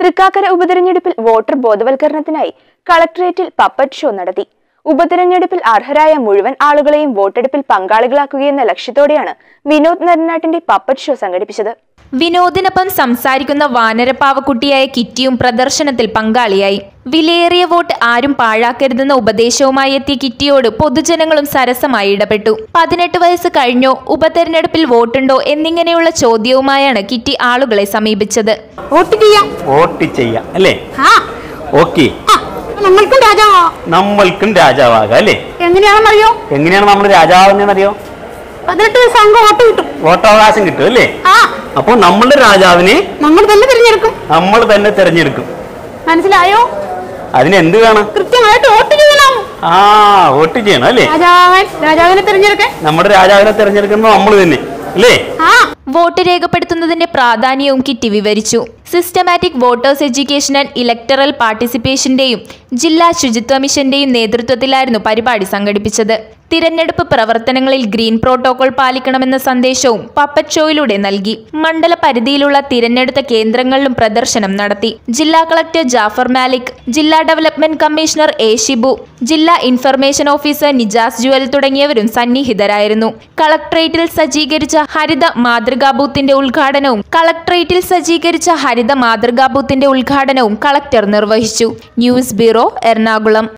തൃക്കാക്കര ഉപതെരഞ്ഞെടുപ്പിൽ വോട്ടർ ബോധവൽക്കരണത്തിനായി കളക്ടറേറ്റിൽ puppet show നടത്തി. ഉപതെരഞ്ഞെടുപ്പിൽ അർഹരായ മുഴുവൻ ആളുകളെയും വോട്ടെടുപ്പിൽ പങ്കാളികളാക്കുകയെന്ന ലക്ഷ്യത്തോടെയാണ് വിനോദ് നരനാട്ടിന്റെ പപ്പറ്റ് ഷോ സംഘടിപ്പിച്ചത്. വിനോദിനൊപ്പം സംസാരിക്കുന്ന വാനരപ്പാവക്കുട്ടിയായ കിറ്റിയും പ്രദർശനത്തിൽ പങ്കാളിയായി. വിലയേറിയ വോട്ട് ആരും പാഴാക്കരുതെന്ന ഉപദേശവുമായി എത്തിയ കിറ്റിയോട് പൊതുജനങ്ങളും സരസമായി ഇടപെട്ടു. പതിനെട്ട് വയസ്സ് കഴിഞ്ഞോ ഉപതെരഞ്ഞെടുപ്പിൽ വോട്ടുണ്ടോ എന്നിങ്ങനെയുള്ള ചോദ്യവുമായാണ് കിറ്റി ആളുകളെ സമീപിച്ചത്. വോട്ട് ചെയ്യാം. വോട്ട് ചെയ്യാം അല്ലേ? ആ. ഓക്കെ. ആ നമ്മൾക്കും രാജാവാ. നമ്മൾക്കും രാജാവാകാം അല്ലേ? എങ്ങനെയാണെന്നറിയോ? എങ്ങനെയാണ് നമ്മൾ രാജാവുന്നറിയോ പതിനെട്ട് വയസ്സാകുമ്പോ വോട്ട് കിട്ടും. വോട്ടവകാശം കിട്ടും അല്ലേ? ആ. അപ്പോൾ നമ്മളുടെ രാജാവിനെ നമ്മൾ തന്നെ തിരഞ്ഞെടുക്കും. നമ്മൾ തന്നെ തിരഞ്ഞെടുക്കും. മനസ്സിലായോ? അതിന് എന്ത് വേണം കൃത്യമായിട്ട് വോട്ട് ചെയ്യണം. ആ വോട്ട് ചെയ്യണം അല്ലേ? രാജാവിനെ തിരഞ്ഞെടുക്കാൻ നമ്മുടെ രാജാവിനെ തിരഞ്ഞെടുക്കുന്നത് നമ്മൾ തന്നെ അല്ലേ? ആ. വോട്ട് രേഖപ്പെടുത്തുന്നതിന്റെ പ്രാധാന്യവും കിറ്റി വിവരിച്ചു. Systematic voters education and electoral പാർട്ടിസിപ്പേഷന്റെയും ജില്ലാ ശുചിത്വ മിഷന്റെയും നേതൃത്വത്തിലായിരുന്നു പരിപാടി സംഘടിപ്പിച്ചത്. തിരഞ്ഞെടുപ്പ് പ്രവർത്തനങ്ങളിൽ ഗ്രീൻ പ്രോട്ടോകോൾ പാലിക്കണമെന്ന സന്ദേശവും പപ്പറ്റ് ഷോയിലൂടെ നൽകി. മണ്ഡല പരിധിയിലുള്ള തിരഞ്ഞെടുത്ത കേന്ദ്രങ്ങളിലും പ്രദർശനം നടത്തി. ജില്ലാ കളക്ടർ ജാഫർ മാലിക് ജില്ലാ ഡെവലപ്മെന്റ് കമ്മീഷണർ എ ഷിബു ജില്ലാ ഇൻഫർമേഷൻ ഓഫീസർ നിജാസ് ജുവൽ തുടങ്ങിയവരും സന്നിഹിതരായിരുന്നു. കളക്ടറേറ്റിൽ സജ്ജീകരിച്ച ഹരിത മാതൃകാ ബൂത്തിന്റെ ഉദ്ഘാടനവും കളക്ടറേറ്റിൽ സജ്ജീകരിച്ച ഹരിത മാതൃകാ ബൂത്തിന്റെ ഉദ്ഘാടനവും കളക്ടർ നിർവഹിച്ചു. News bureau Ernakulam.